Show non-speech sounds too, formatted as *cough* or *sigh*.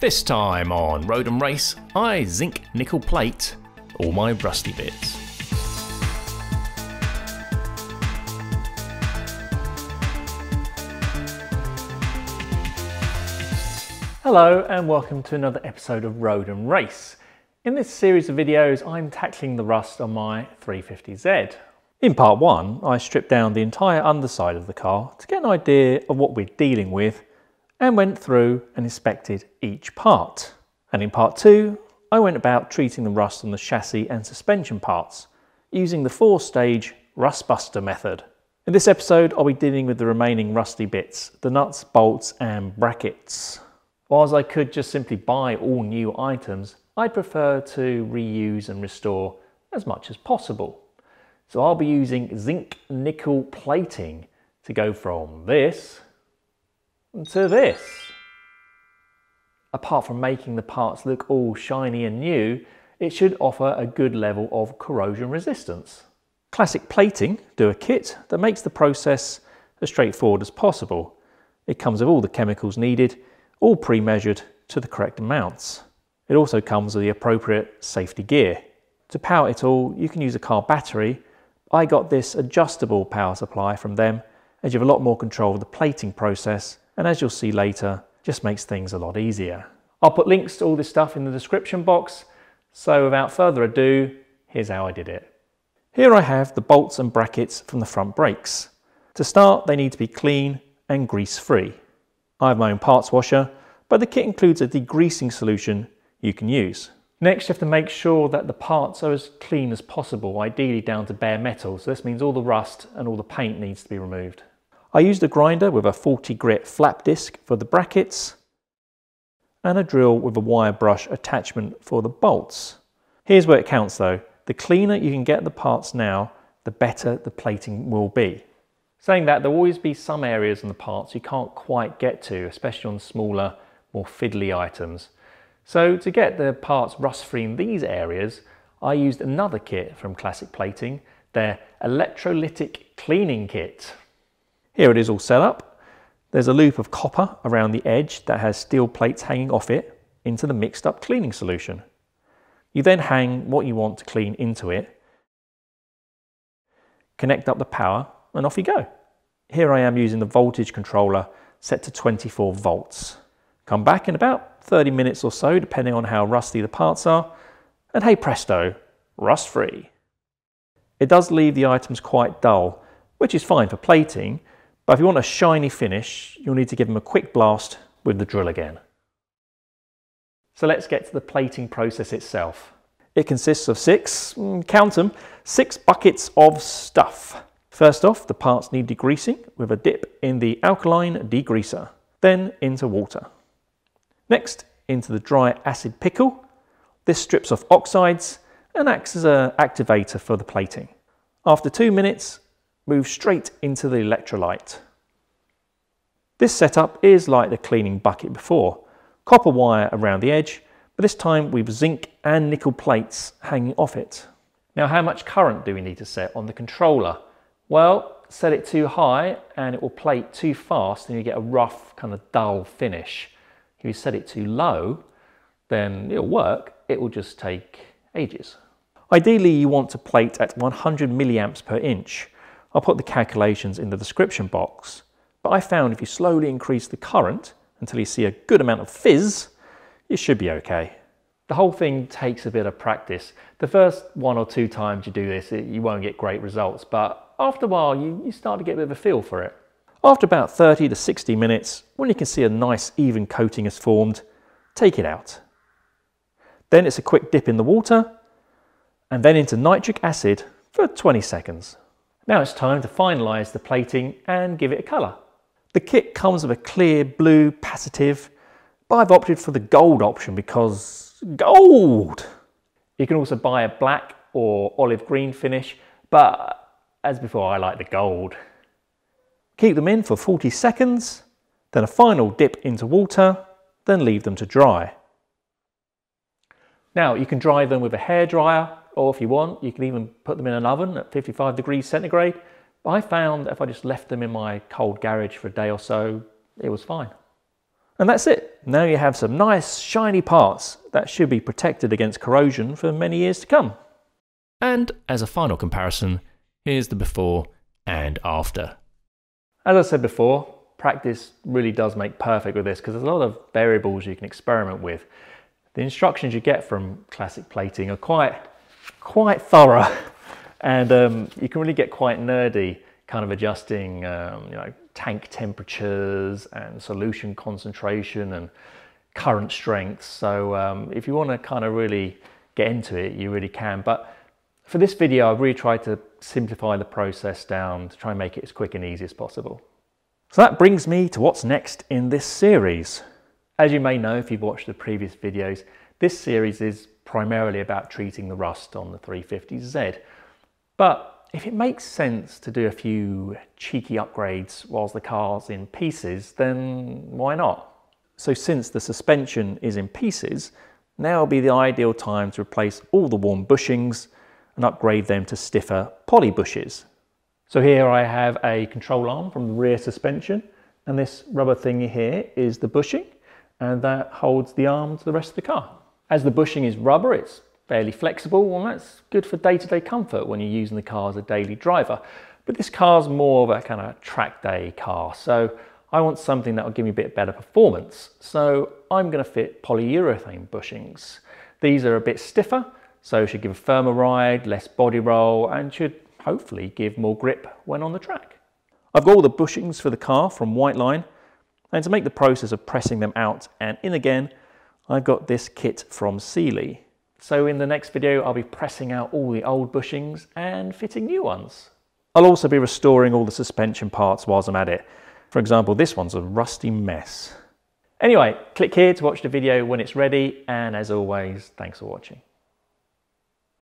This time on Road and Race, I zinc nickel plate all my rusty bits. Hello and welcome to another episode of Road and Race. In this series of videos I'm tackling the rust on my 350Z. In part one I stripped down the entire underside of the car to get an idea of what we're dealing with and went through and inspected each part. And in part two, I went about treating the rust on the chassis and suspension parts using the four stage rust buster method. In this episode, I'll be dealing with the remaining rusty bits, the nuts, bolts and brackets. Whilst I could just simply buy all new items, I prefer to reuse and restore as much as possible. So I'll be using zinc nickel plating to go from this to this. Apart from making the parts look all shiny and new, it should offer a good level of corrosion resistance. Classic Plating do a kit that makes the process as straightforward as possible. It comes with all the chemicals needed, all pre-measured to the correct amounts. It also comes with the appropriate safety gear. To power it all, you can use a car battery. I got this adjustable power supply from them as you have a lot more control of the plating process and as you'll see later, just makes things a lot easier. I'll put links to all this stuff in the description box, so without further ado, here's how I did it. Here I have the bolts and brackets from the front brakes. To start, they need to be clean and grease-free. I have my own parts washer, but the kit includes a degreasing solution you can use. Next, you have to make sure that the parts are as clean as possible, ideally down to bare metal. So this means all the rust and all the paint needs to be removed. I used a grinder with a 40 grit flap disc for the brackets and a drill with a wire brush attachment for the bolts. Here's where it counts though. The cleaner you can get the parts now, the better the plating will be. Saying that, there will always be some areas in the parts you can't quite get to, especially on smaller, more fiddly items. So to get the parts rust-free in these areas, I used another kit from Classic Plating, their electrolytic cleaning kit. Here it is all set up. There's a loop of copper around the edge that has steel plates hanging off it into the mixed up cleaning solution. You then hang what you want to clean into it, connect up the power and off you go. Here I am using the voltage controller set to 24 volts. Come back in about 30 minutes or so depending on how rusty the parts are and hey presto, rust free. It does leave the items quite dull, which is fine for plating, but if you want a shiny finish, you'll need to give them a quick blast with the drill again. So let's get to the plating process itself. It consists of six, mm, count them, six buckets of stuff. First off, the parts need degreasing with a dip in the alkaline degreaser, then into water. Next, into the dry acid pickle. This strips off oxides and acts as an activator for the plating. After two minutes, move straight into the electrolyte. This setup is like the cleaning bucket before. Copper wire around the edge, but this time we've zinc and nickel plates hanging off it. Now how much current do we need to set on the controller? Well, set it too high and it will plate too fast and you get a rough kind of dull finish. If you set it too low, then it'll work, it will just take ages. Ideally you want to plate at 100 milliamps per inch I'll put the calculations in the description box, but I found if you slowly increase the current until you see a good amount of fizz, you should be okay. The whole thing takes a bit of practice. The first one or two times you do this, you won't get great results, but after a while you, you start to get a bit of a feel for it. After about 30 to 60 minutes, when you can see a nice even coating has formed, take it out. Then it's a quick dip in the water, and then into nitric acid for 20 seconds. Now it's time to finalise the plating and give it a colour. The kit comes with a clear blue passivate, but I've opted for the gold option because gold! You can also buy a black or olive green finish, but as before I like the gold. Keep them in for 40 seconds, then a final dip into water, then leave them to dry. Now you can dry them with a hairdryer or if you want, you can even put them in an oven at 55 degrees centigrade. But I found if I just left them in my cold garage for a day or so, it was fine. And that's it. Now you have some nice shiny parts that should be protected against corrosion for many years to come. And as a final comparison, here's the before and after. As I said before, practice really does make perfect with this because there's a lot of variables you can experiment with. The instructions you get from classic plating are quite, quite thorough *laughs* and um, you can really get quite nerdy kind of adjusting um, you know, tank temperatures and solution concentration and current strengths. So um, if you want to kind of really get into it, you really can. But for this video, I've really tried to simplify the process down to try and make it as quick and easy as possible. So that brings me to what's next in this series. As you may know if you've watched the previous videos, this series is primarily about treating the rust on the 350Z. But if it makes sense to do a few cheeky upgrades whilst the car's in pieces, then why not? So since the suspension is in pieces, now will be the ideal time to replace all the worn bushings and upgrade them to stiffer poly bushes. So here I have a control arm from the rear suspension and this rubber thingy here is the bushing and that holds the arm to the rest of the car. As the bushing is rubber, it's fairly flexible and that's good for day-to-day -day comfort when you're using the car as a daily driver. But this car's more of a kind of track day car, so I want something that will give me a bit better performance. So I'm going to fit polyurethane bushings. These are a bit stiffer, so should give a firmer ride, less body roll, and should hopefully give more grip when on the track. I've got all the bushings for the car from Whiteline and to make the process of pressing them out and in again I've got this kit from Sealey. So in the next video I'll be pressing out all the old bushings and fitting new ones. I'll also be restoring all the suspension parts whilst I'm at it. For example this one's a rusty mess. Anyway, click here to watch the video when it's ready and as always thanks for watching.